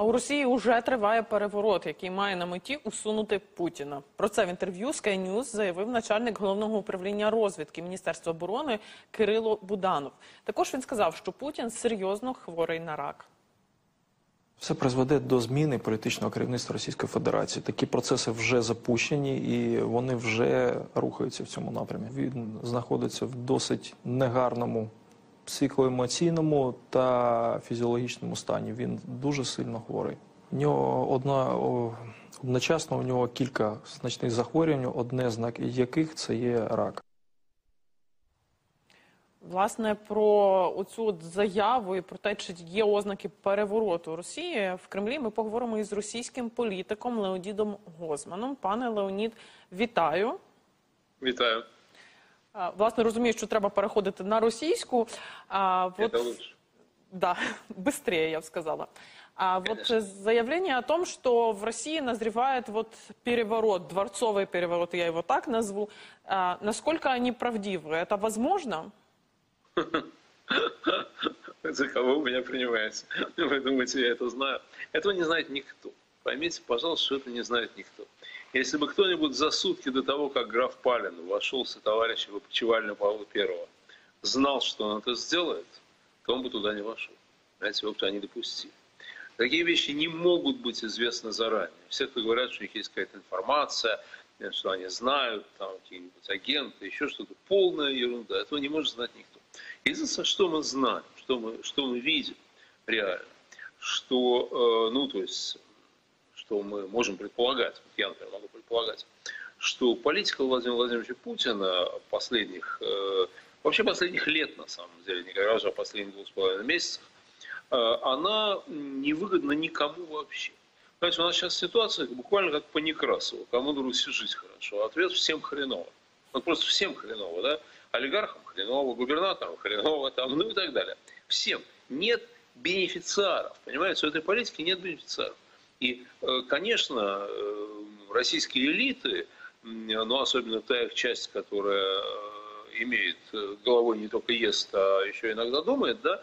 А у Росії вже триває переворот, який має на меті усунути Путіна. Про це в інтерв'ю Sky News заявив начальник головного управління розвідки Міністерства оборони Кирило Буданов. Також він сказав, що Путін серйозно хворий на рак. Все призведе до зміни політичного керівництва Російської Федерації. Такі процеси вже запущені і вони вже рухаються в цьому напрямі. Він знаходиться в досить негарному психоемоційному та фізіологічному стані. Він дуже сильно хворий. У нього одна о, одночасно у нього кілька значних захворювань, одне з яких це є рак. Власне, про оцю от заяву і про те, чи є ознаки перевороту Росії в Кремлі. Ми поговоримо із російським політиком Леонідом Гозманом. Пане Леонід, вітаю. Вітаю. А, Власне, розумію, що треба переходити на російську. А, вот, Это лучше. да, быстрее, я бы сказала. А вот Конечно. заявление о том, что в России назревает вот переворот, дворцовый переворот, я его так назову. А, насколько они правдивы? Это возможно? За кого вы меня принимаете? Вы думаете, я это знаю? Этого не знает никто. Поймите, пожалуйста, что это не знает никто. Если бы кто-нибудь за сутки до того, как граф Палин вошел со товарища в опочивальню Павла Первого, знал, что он это сделает, то он бы туда не вошел. Знаете, его бы туда не допустили. Такие вещи не могут быть известны заранее. Все, кто говорят, что у них есть какая-то информация, что они знают, там какие-нибудь агенты, еще что-то, полная ерунда. Этого не может знать никто. Единственное, что мы знаем, что мы, что мы видим реально, что, э, ну, то есть, что мы можем предполагать, я, например, могу предполагать, что политика Владимира Владимировича Путина последних, э, вообще последних лет, на самом деле, не говоря уже о последних двух с половиной месяцах, э, она невыгодна никому вообще. Знаете, у нас сейчас ситуация буквально как по Некрасову. Кому на Руси жить хорошо? Ответ всем хреново. Вот просто всем хреново, да? Олигархам хреново, губернаторам хреново, там, ну и так далее. Всем. Нет бенефициаров. Понимаете, у этой политики нет бенефициаров. И, э, конечно, э, российские элиты, ну, особенно та их часть, которая э, имеет головой не только ест, а еще иногда думает, да,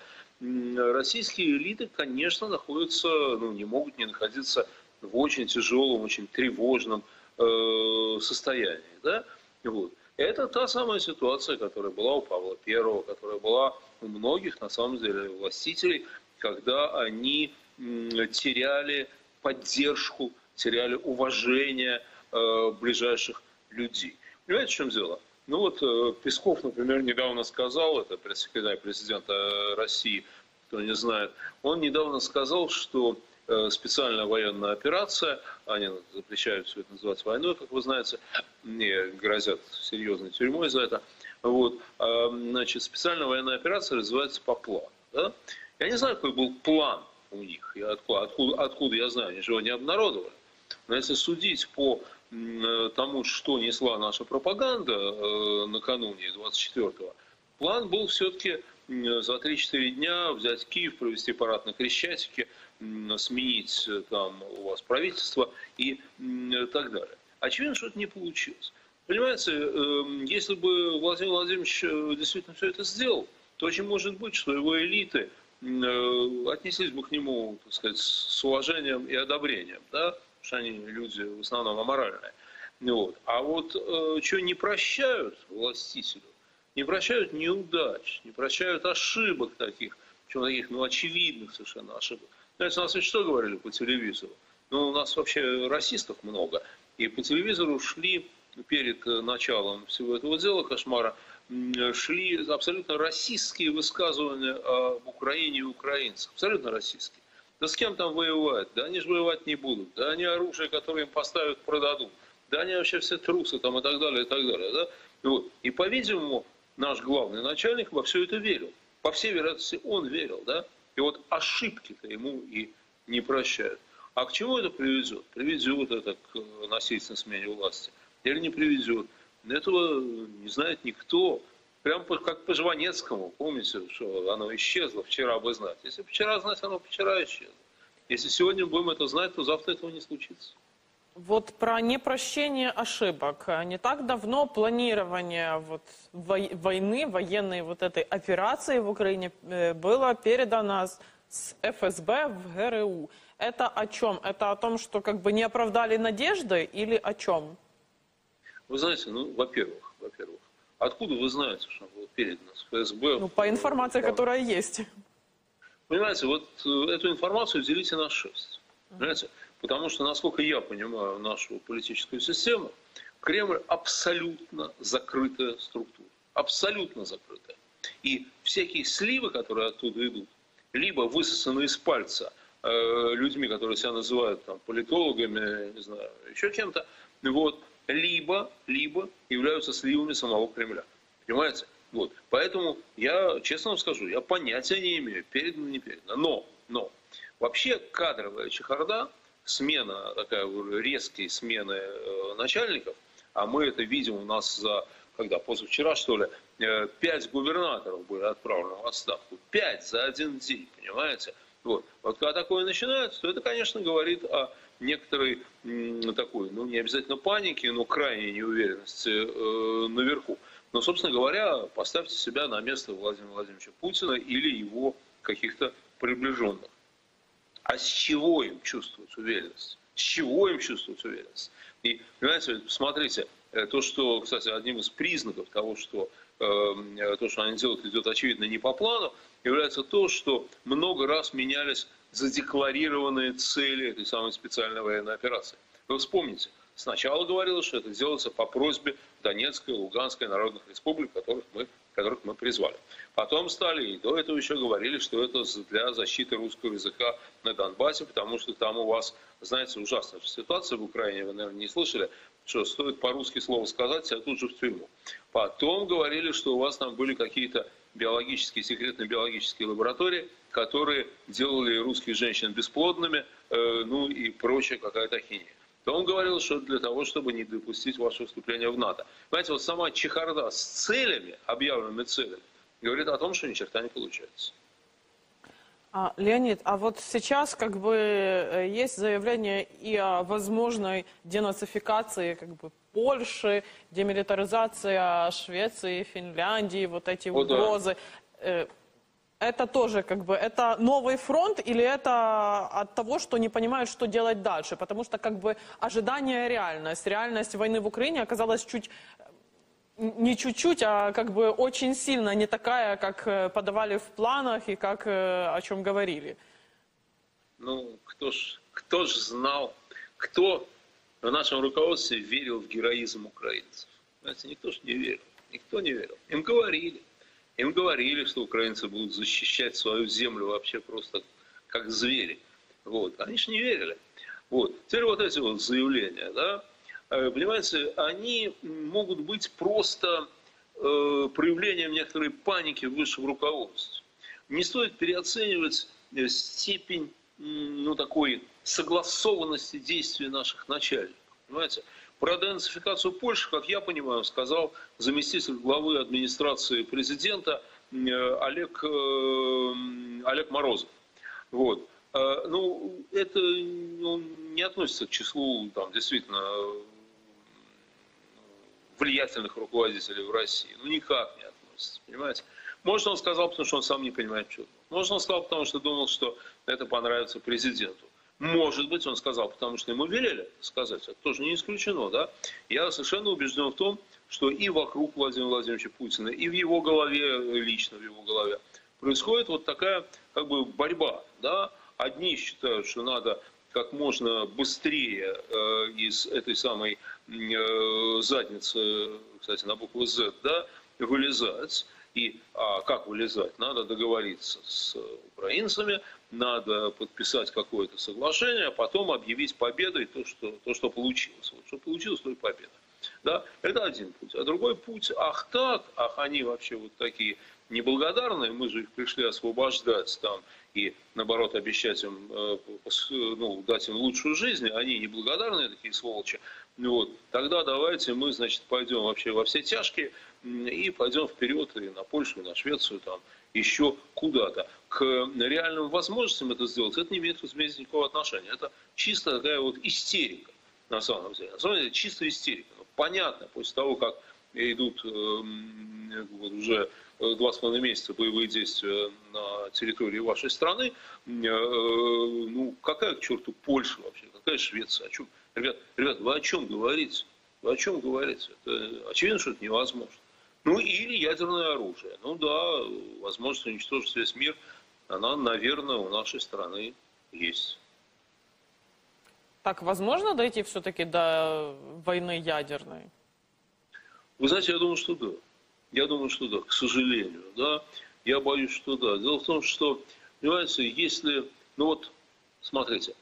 российские элиты, конечно, находятся, ну, не могут не находиться в очень тяжелом, очень тревожном э, состоянии, да, вот. Это та самая ситуация, которая была у Павла Первого, которая была у многих, на самом деле, властителей, когда они теряли поддержку, теряли уважение э, ближайших людей. Понимаете, в чем дело? Ну вот э, Песков, например, недавно сказал, это пресс-секретарь президента э, России, кто не знает, он недавно сказал, что специальная военная операция, они запрещают все это называть войной, как вы знаете, мне грозят серьезной тюрьмой за это. Вот, значит, специальная военная операция называется по плану. Да? Я не знаю, какой был план у них, я откуда, откуда, откуда я знаю, они же его не обнародовали. Но если судить по э, тому, что несла наша пропаганда э, накануне 24-го, план был все-таки за 3-4 дня взять Киев, провести парад на Крещатике, сменить э, там у вас правительство и так далее. Очевидно, что это не получилось. Понимаете, эм, если бы Владимир Владимирович действительно все это сделал, то очень может быть, что его элиты отнеслись бы к нему, так сказать, с уважением и одобрением, да, потому что они люди в основном аморальные. Вот. А вот э, что не прощают властителю, не прощают неудач, не прощают ошибок таких, причем таких, ну, очевидных совершенно ошибок. Знаете, у нас ведь что говорили по телевизору? Ну, у нас вообще расистов много. И по телевизору шли перед э, началом всего этого дела, кошмара, м, шли абсолютно расистские высказывания об Украине и украинцах. Абсолютно расистские. Да с кем там воевать? Да они же воевать не будут. Да они оружие, которое им поставят, продадут. Да они вообще все трусы там и так далее, и так далее. Да? Вот. И, по-видимому, наш главный начальник во все это верил. По всей вероятности, он верил. Да? И вот ошибки-то ему и не прощают. А к чему это приведет? Приведет это к э, насильственной смене власти или не приведет? Этого не знает никто. Прям как по Жванецкому, помните, что оно исчезло вчера бы знать. Если вчера знать, оно вчера исчезло. Если сегодня будем это знать, то завтра этого не случится. Вот про непрощение ошибок. А Не так давно планирование вот вой- войны, военной вот этой операции в Украине э, было передано с ФСБ в ГРУ. Это о чем? Это о том, что как бы не оправдали надежды или о чем? Вы знаете, ну, во-первых, во-первых, откуда вы знаете, что было передано с ФСБ? Ну, по информации, которая есть. Понимаете, вот э, эту информацию делите на шесть. Понимаете? Потому что, насколько я понимаю нашу политическую систему, Кремль абсолютно закрытая структура. Абсолютно закрытая. И всякие сливы, которые оттуда идут, либо высосаны из пальца э, людьми, которые себя называют там, политологами, не знаю, еще кем-то, вот, либо, либо являются сливами самого Кремля. Понимаете? Вот. Поэтому я, честно вам скажу, я понятия не имею, передано, не передано. Но, но, вообще кадровая чехарда, смена, такая резкие смены э, начальников, а мы это видим у нас за, когда, позавчера, что ли, э, пять губернаторов были отправлены в отставку. Пять за один день, понимаете? Вот. вот когда такое начинается, то это, конечно, говорит о некоторой такой, ну, не обязательно панике, но крайней неуверенности э, наверху. Но, собственно говоря, поставьте себя на место Владимира Владимировича Путина или его каких-то приближенных. А с чего им чувствовать уверенность? С чего им чувствовать уверенность? И, понимаете, смотрите, э, то, что, кстати, одним из признаков того, что э, то, что они делают, идет, очевидно, не по плану, является то, что много раз менялись задекларированные цели этой самой специальной военной операции. Вы вспомните, сначала говорилось, что это делается по просьбе Донецкой, Луганской народных республик, которых мы, которых мы призвали. Потом стали, и до этого еще говорили, что это для защиты русского языка на Донбассе, потому что там у вас, знаете, ужасная ситуация в Украине, вы, наверное, не слышали, что стоит по-русски слово сказать, тебя тут же в тюрьму. Потом говорили, что у вас там были какие-то биологические, секретные биологические лаборатории, которые делали русских женщин бесплодными, э, ну и прочая какая-то химия. То он говорил, что для того, чтобы не допустить ваше вступление в НАТО. Понимаете, вот сама чехарда с целями, объявленными целями, говорит о том, что ни черта не получается. А, Леонид, а вот сейчас как бы э, есть заявление и о возможной денацификации как бы Польши, демилитаризация Швеции, Финляндии, вот эти О, угрозы. Да. Это тоже как бы, это новый фронт или это от того, что не понимают, что делать дальше? Потому что как бы ожидание реальность. Реальность войны в Украине оказалась чуть не чуть-чуть, а как бы очень сильно не такая, как э, подавали в планах и как э, о чем говорили. Ну, кто ж, кто ж знал, кто в нашем руководстве верил в героизм украинцев? Знаете, никто ж не верил. Никто не верил. Им говорили. Им говорили, что украинцы будут защищать свою землю вообще просто как звери. Вот. Они же не верили. Вот. Теперь вот эти вот заявления, да, э, понимаете, они могут быть просто э, проявлением некоторой паники в высшем руководстве. Не стоит переоценивать э, степень ну, такой согласованности действий наших начальников. Понимаете? Про денацификацию Польши, как я понимаю, сказал заместитель главы администрации президента э, Олег, э, Олег Морозов. Вот. Э, ну, это ну, не относится к числу там, действительно влиятельных руководителей в России. Ну, никак не относится, понимаете? Может, он сказал, потому что он сам не понимает, что. Может, он сказал, потому что думал, что это понравится президенту. Может быть, он сказал, потому что ему велели сказать. Это тоже не исключено, да? Я совершенно убежден в том, что и вокруг Владимира Владимировича Путина, и в его голове, лично в его голове, происходит вот такая как бы борьба, да? Одни считают, что надо как можно быстрее э, из этой самой э, задницы, кстати, на букву Z, да, вылезать. И а как вылезать? Надо договориться с украинцами, надо подписать какое-то соглашение, а потом объявить победой то, что, то, что получилось. Вот что получилось, то и победа. Да? Это один путь. А другой путь, ах так, ах они вообще вот такие неблагодарные, мы же их пришли освобождать там и наоборот обещать им, э, ну, дать им лучшую жизнь, они неблагодарные такие сволочи, вот, тогда давайте мы, значит, пойдем вообще во все тяжкие и пойдем вперед и на Польшу, и на Швецию, там, еще куда-то. К реальным возможностям это сделать, это не имеет, разумеется, никакого отношения. Это чисто такая вот истерика, на самом деле. На самом деле, чисто истерика. Ну, понятно, после того, как идут эм, вот, уже два с половиной месяца боевые действия на территории вашей страны, ну какая к черту Польша вообще, какая Швеция, о чем? Ребят, ребят, вы о чем говорите? Вы о чем говорите? Это очевидно, что это невозможно. Ну или ядерное оружие. Ну да, возможность уничтожить весь мир, она, наверное, у нашей страны есть. Так, возможно дойти все-таки до войны ядерной? Вы знаете, я думаю, что да. Я думаю, что да, к сожалению, да. Я боюсь, что да. Дело в том, что, понимаете, если, ну вот, смотрите,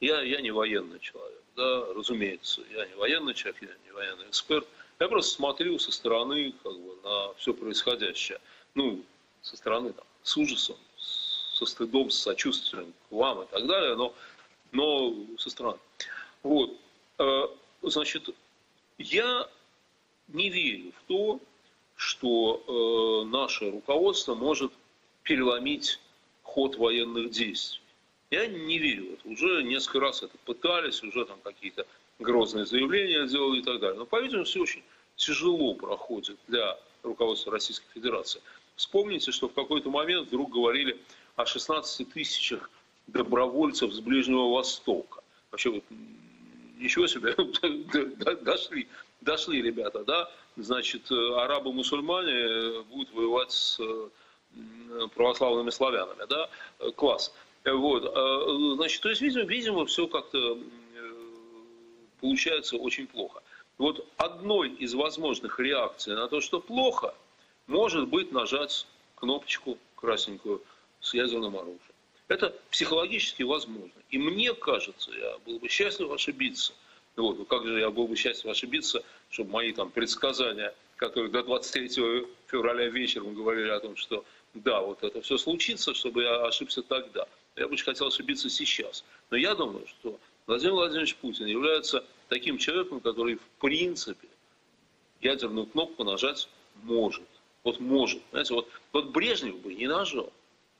я, я не военный человек, да, разумеется, я не военный человек, я не военный эксперт. Я просто смотрю со стороны, как бы, на все происходящее. Ну, со стороны, там, с ужасом, со стыдом, с сочувствием к вам и так далее, но, но со стороны. Вот. Э, значит, я не верю в то, что э, наше руководство может переломить ход военных действий. Я не верю в это. Уже несколько раз это пытались, уже там какие-то грозные заявления делали и так далее. Но, по-видимому, все очень тяжело проходит для руководства Российской Федерации. Вспомните, что в какой-то момент вдруг говорили о 16 тысячах добровольцев с Ближнего Востока. Вообще вот ничего себе, дошли, дошли ребята, да, значит, арабы-мусульмане будут воевать с православными славянами, да, класс. Вот, значит, то есть, видимо, видимо, все как-то получается очень плохо. Вот одной из возможных реакций на то, что плохо, может быть нажать кнопочку красненькую с ядерным оружием. Это психологически возможно. И мне кажется, я был бы счастлив ошибиться. Вот, ну как же я был бы счастлив ошибиться, чтобы мои там предсказания, которые до 23 февраля вечером говорили о том, что да, вот это все случится, чтобы я ошибся тогда. Я бы очень хотел ошибиться сейчас. Но я думаю, что Владимир Владимирович Путин является таким человеком, который в принципе ядерную кнопку нажать может. Вот может. Знаете, вот, вот Брежнев бы не нажал.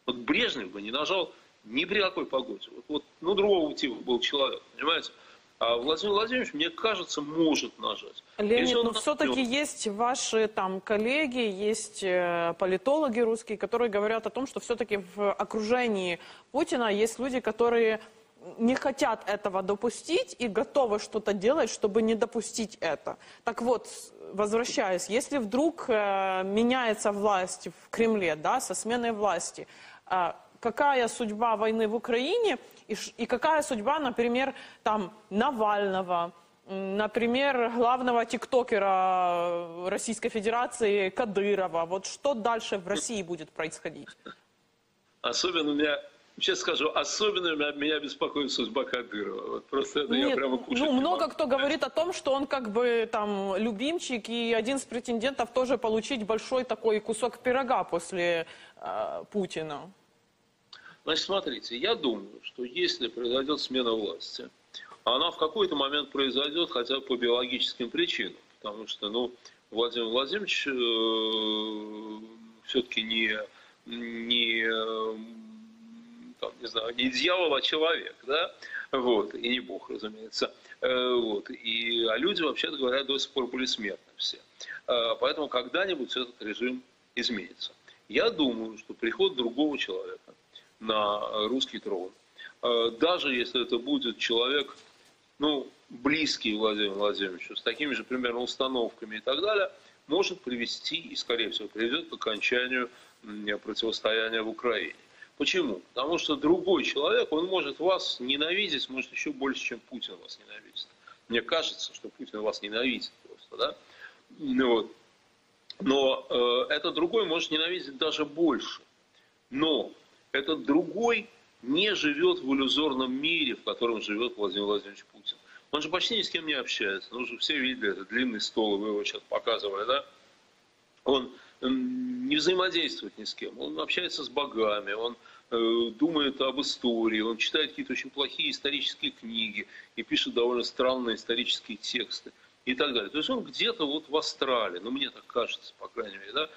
Вот Брежнев бы не нажал ни при какой погоде. Вот, вот, ну, другого типа был человек, понимаете? А Владимир Владимирович, мне кажется, может нажать. Леонид, но все-таки есть ваши там коллеги, есть э, политологи русские, которые говорят о том, что все-таки в окружении Путина есть люди, которые не хотят этого допустить и готовы что-то делать, чтобы не допустить это. Так вот, возвращаясь, если вдруг э, меняется власть в Кремле, да, со сменой власти, э, какая судьба войны в Украине и, и какая судьба, например, там Навального, например, главного тиктокера Российской Федерации Кадырова. Вот что дальше в России будет происходить? Особенно у меня Сейчас скажу, особенно меня, беспокоит судьба Кадырова. Вот просто это Нет, я прямо кушать Ну, много кто говорит о том, что он как бы там любимчик и один из претендентов тоже получить большой такой кусок пирога после э, Путина. Значит, смотрите, я думаю, что если произойдет смена власти, она в какой-то момент произойдет хотя бы по биологическим причинам, потому что, ну, Владимир Владимирович э, все-таки не, не там, не знаю, не дьявол, а человек, да, вот, и не Бог, разумеется, э, вот, и, а люди, вообще говоря, до сих пор были смертны все. Э, поэтому когда-нибудь этот режим изменится. Я думаю, что приход другого человека на русский трон, э, даже если это будет человек, ну, близкий Владимиру Владимировичу, с такими же примерно установками и так далее, может привести и, скорее всего, приведет к окончанию противостояния в Украине. Почему? Потому что другой человек, он может вас ненавидеть, может еще больше, чем Путин вас ненавидит. Мне кажется, что Путин вас ненавидит просто, да? Ну, вот. Но э, этот другой может ненавидеть даже больше. Но этот другой не живет в иллюзорном мире, в котором живет Владимир Владимирович Путин. Он же почти ни с кем не общается. Ну, уже все видели этот длинный стол, вы его сейчас показывали, да? Он не взаимодействует ни с кем. Он общается с богами, он э, думает об истории, он читает какие-то очень плохие исторические книги и пишет довольно странные исторические тексты и так далее. То есть он где-то вот в астрале, ну мне так кажется, по крайней мере, да,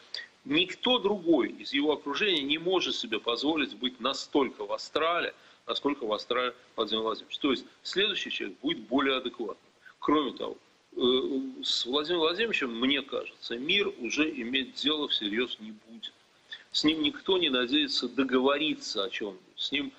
никто другой из его окружения не может себе позволить быть настолько в астрале, насколько в астрале Владимир Владимирович. То есть следующий человек будет более адекватным. Кроме того, с Владимиром Владимировичем, мне кажется, мир уже иметь дело всерьез не будет. С ним никто не надеется договориться о чем-нибудь. С ним,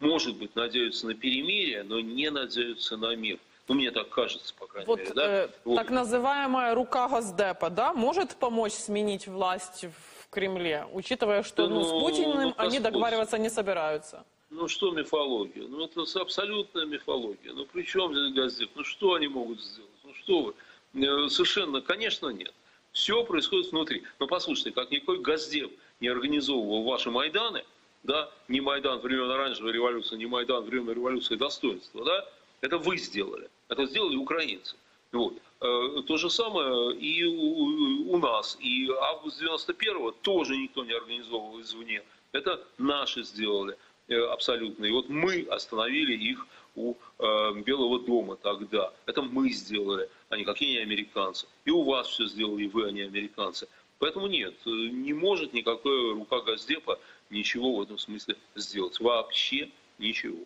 может быть, надеются на перемирие, но не надеются на мир. Ну, мне так кажется, по крайней Вот мере. Да? э, Вот. так называемая рука Госдепа, да, может помочь сменить власть в Кремле, учитывая, что Да ну, с ну, Путиным ну, они договариваться не собираются? Ну что мифология? Ну это абсолютная мифология. Ну при чем здесь Газдеп? Ну что они могут сделать? Что вы? Э, Совершенно, конечно, нет. Все происходит внутри. Но послушайте, как никакой Газдеп не организовывал ваши Майданы, да, ни Майдан времен Оранжевой революции, ни Майдан времен революции достоинства, да, это вы сделали. Это сделали украинцы. Вот. Э, То же самое и у, у нас. И август 91-го тоже никто не организовывал извне. Это наши сделали э, абсолютно. И вот мы остановили их у э, Белого дома тогда. Это мы сделали, а никакие не американцы. И у вас все сделали и вы, а не американцы. Поэтому нет, э, не может никакая рука Газдепа ничего в этом смысле сделать. Вообще ничего.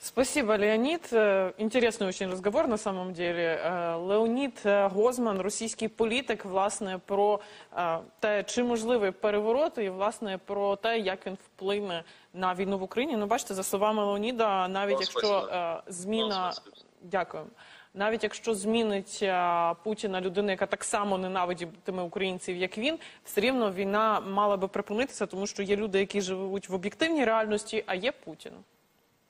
Спасибо, Леонид. Э, Интересный очень разговор на самом деле. Е, Леонід е, Гозман, російський політик, власне, про те, чи можливий переворот, і власне про те, як він вплине на війну в Україні. Ну, бачите, за словами Леоніда, навіть якщо е, зміна дякую. Навіть якщо змінить е, Путіна людина, яка так само ненавидітиме українців, як він, все рівно війна мала би припинитися, тому що є люди, які живуть в об'єктивній реальності, а є Путін.